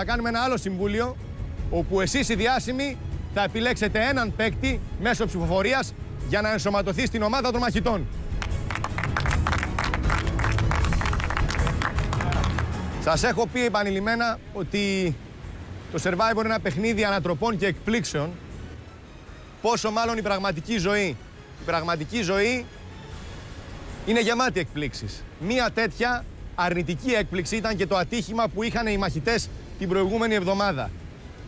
θα κάνουμε ένα άλλο συμβούλιο όπου εσείς οι διάσημοι θα επιλέξετε έναν παίκτη μέσω ψηφοφορίας για να ενσωματωθεί στην ομάδα των μαχητών. Σας έχω πει επανειλημμένα ότι το Survivor είναι ένα παιχνίδι ανατροπών και εκπλήξεων πόσο μάλλον η πραγματική ζωή. Η πραγματική ζωή είναι γεμάτη εκπλήξεις. Μία τέτοια αρνητική έκπληξη ήταν και το ατύχημα που είχαν οι μαχητές την προηγούμενη εβδομάδα.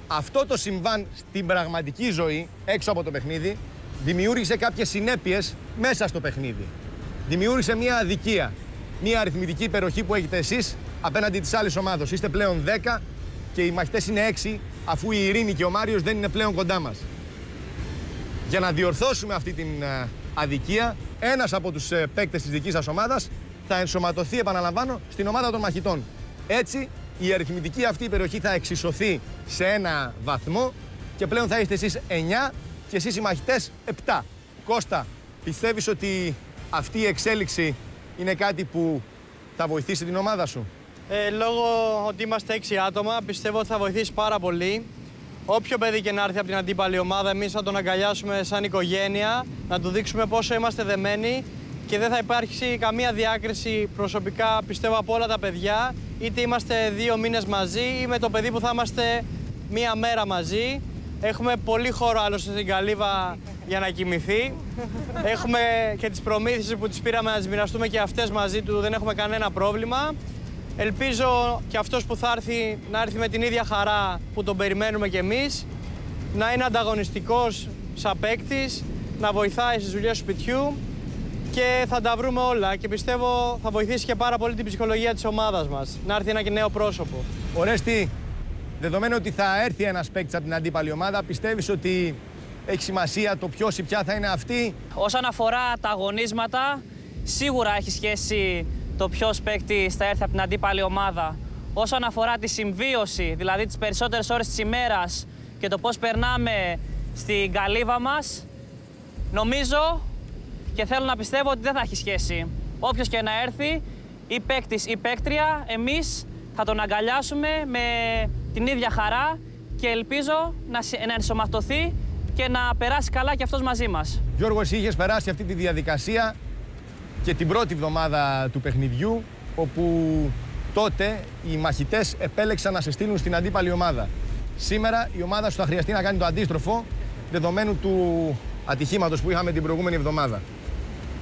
Αυτό το συμβάν στην πραγματική ζωή, έξω από το παιχνίδι, δημιούργησε κάποιες συνέπειες μέσα στο παιχνίδι. Δημιούργησε μια αδικία, μια αριθμητική υπεροχή που έχετε εσείς απέναντι της άλλης ομάδος. Είστε πλέον 10 και οι μαχητές είναι 6, αφού η Ειρήνη και ο Μάριος δεν είναι πλέον κοντά μας. Για να διορθώσουμε αυτή την ε, αδικία, ένας από τους ε, παίκτες της δικής σας ομάδας θα ενσωματωθεί, επαναλαμβάνω, στην ομάδα των μαχητών. Έτσι, η αριθμητική αυτή περιοχή θα εξισωθεί σε ένα βαθμό και πλέον θα είστε εσείς 9 και εσείς οι μαχητές 7. Κώστα, πιστεύεις ότι αυτή η εξέλιξη είναι κάτι που θα βοηθήσει την ομάδα σου; Ε, λόγω ότι είμαστε 6 άτομα, πιστεύω ότι θα βοηθήσει πάρα πολύ. Όποιο παιδί και να έρθει από την αντίπαλη ομάδα, εμείς θα τον αγκαλιάσουμε σαν οικογένεια, να του δείξουμε πόσο είμαστε δεμένοι και δεν θα υπάρξει καμία διάκριση προσωπικά, πιστεύω, από όλα τα παιδιά. Είτε είμαστε δύο μήνες μαζί ή με το παιδί που θα είμαστε μία μέρα μαζί. Έχουμε πολύ χώρο άλλωστε στην Καλύβα για να κοιμηθεί. Έχουμε και τις προμήθειες που τις πήραμε να τις μοιραστούμε και αυτές μαζί του, δεν έχουμε κανένα πρόβλημα. Ελπίζω και αυτός που θα έρθει να έρθει με την ίδια χαρά που τον περιμένουμε κι εμείς, να είναι ανταγωνιστικός σαν παίκτης, να βοηθάει στις δουλειές του σπιτιού και θα τα βρούμε όλα και πιστεύω θα βοηθήσει και πάρα πολύ την ψυχολογία της ομάδας μας, να έρθει ένα και νέο πρόσωπο. Ορέστη, δεδομένου ότι θα έρθει ένας παίκτης από την αντίπαλη ομάδα, πιστεύεις ότι έχει σημασία το ποιος ή ποια θα είναι αυτή; Όσον αφορά τα αγωνίσματα, σίγουρα έχει σχέση το ποιος παίκτης θα έρθει από την αντίπαλη ομάδα. Όσον αφορά τη συμβίωση, δηλαδή τις περισσότερες ώρες της ημέρας και το πώς περνάμε στην καλύβα μας, νομίζω και θέλω να πιστεύω ότι δεν θα έχει σχέση. Όποιος και να έρθει, ή παίκτης ή παίκτρια, εμείς θα τον αγκαλιάσουμε με την ίδια χαρά και ελπίζω να, συ- να ενσωματωθεί και να περάσει καλά και αυτός μαζί μας. Γιώργος, εσύ είχες περάσει αυτή τη διαδικασία και την πρώτη εβδομάδα του παιχνιδιού, όπου τότε οι μαχητές επέλεξαν να σε στείλουν στην αντίπαλη ομάδα. Σήμερα η ομάδα σου θα χρειαστεί να κάνει το αντίστροφο, δεδομένου του ατυχήματος που είχαμε την προηγούμενη εβδομάδα.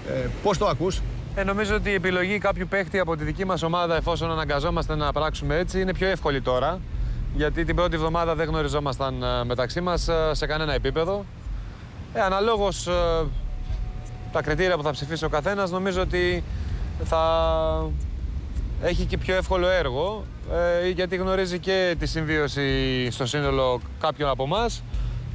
Ε, πώς το ακούς; Ε, νομίζω ότι η επιλογή κάποιου παίχτη από τη δική μας ομάδα, εφόσον αναγκαζόμαστε να πράξουμε έτσι, είναι πιο εύκολη τώρα. Γιατί την πρώτη εβδομάδα δεν γνωριζόμασταν ε, μεταξύ μας σε κανένα επίπεδο. Ε, Αναλόγως τα κριτήρια που θα ψηφίσει ο καθένας, νομίζω ότι θα έχει και πιο εύκολο έργο. ε, γιατί γνωρίζει και τη συμβίωση στο σύνολο κάποιον από εμά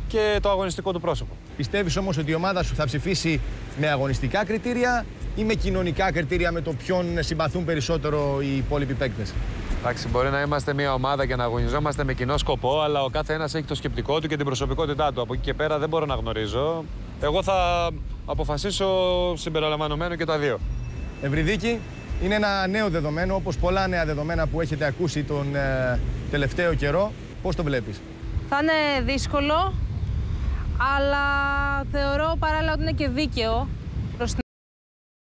και το αγωνιστικό του πρόσωπο. Πιστεύεις όμως ότι η ομάδα σου θα ψηφίσει με αγωνιστικά κριτήρια ή με κοινωνικά κριτήρια με το ποιον συμπαθούν περισσότερο οι υπόλοιποι παίκτες; Εντάξει, μπορεί να είμαστε μια ομάδα και να αγωνιζόμαστε με κοινό σκοπό, αλλά ο κάθε ένας έχει το σκεπτικό του και την προσωπικότητά του. Από εκεί και πέρα δεν μπορώ να γνωρίζω. Εγώ θα αποφασίσω συμπεριλαμβανομένο και τα δύο. Ευρυδίκη, είναι ένα νέο δεδομένο, όπως πολλά νέα δεδομένα που έχετε ακούσει τον ε, τελευταίο καιρό. Πώς το βλέπεις; Θα είναι δύσκολο, αλλά θεωρώ παράλληλα ότι είναι και δίκαιο